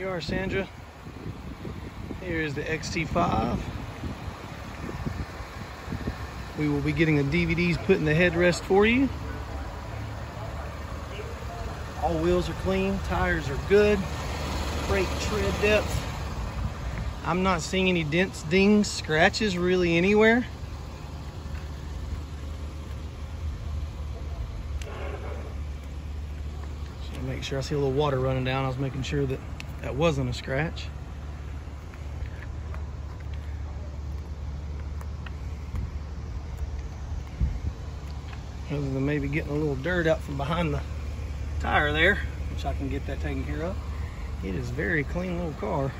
you are, Sandra. Here is the XT5. We will be getting the DVDs put in the headrest for you. All wheels are clean, tires are good, brake tread depth. I'm not seeing any dents, dings, scratches really anywhere. Make sure I see a little water running down. I was making sure that that wasn't a scratch. Other than maybe getting a little dirt out from behind the tire there, which I can get that taken care of. It is very clean little car.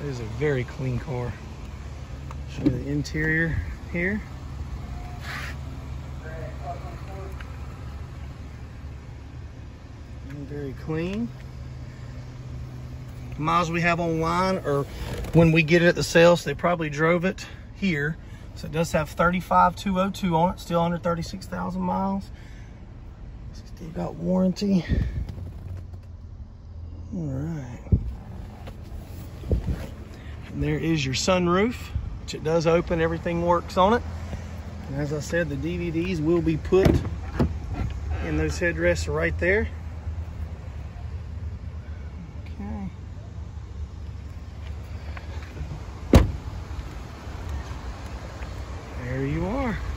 It is a very clean car. Show you the interior here. Very clean. Miles we have online or when we get it at the sales, they probably drove it here. So it does have 35202 on it, still under 36,000 miles. Still got warranty. All right. And there is your sunroof, which it does open, everything works on it. And as I said, the DVDs will be put in those headrests right there. Okay. There you are.